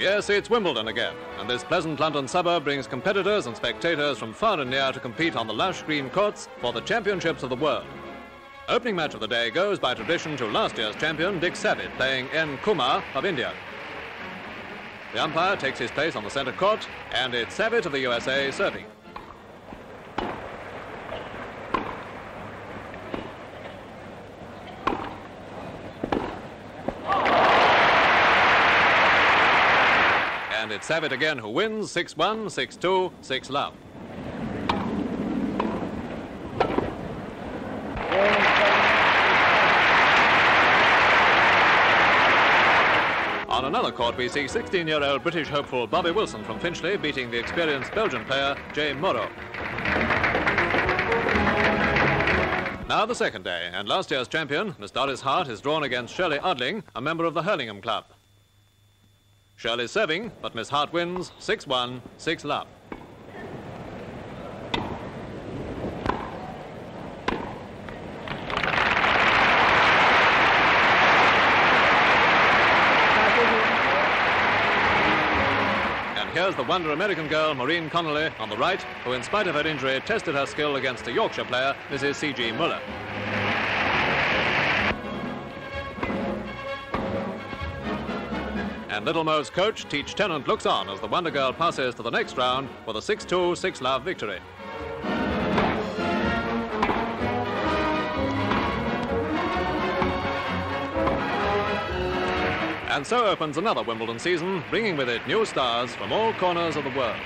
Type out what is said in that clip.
Yes, it's Wimbledon again, and this pleasant London suburb brings competitors and spectators from far and near to compete on the lush green courts for the championships of the world. Opening match of the day goes by tradition to last year's champion Dick Savitt playing N. Kumar of India. The umpire takes his place on the centre court, and it's Savitt of the USA serving. It's Savitt again who wins 6-1, 6-2, 6-love. On another court, we see 16-year-old British hopeful Bobby Wilson from Finchley beating the experienced Belgian player Jay Moreau. Now the second day, and last year's champion, Miss Doris Hart, is drawn against Shirley Odling, a member of the Hurlingham Club. Shirley's serving, but Miss Hart wins 6-1, 6-love. And here's the wonder American girl, Maureen Connolly, on the right, who, in spite of her injury, tested her skill against a Yorkshire player, Mrs. C.G. Moeller. And Little Mo's coach, Teach Tennant, looks on as the Wonder Girl passes to the next round with a 6-2, 6-love victory. And so opens another Wimbledon season, bringing with it new stars from all corners of the world.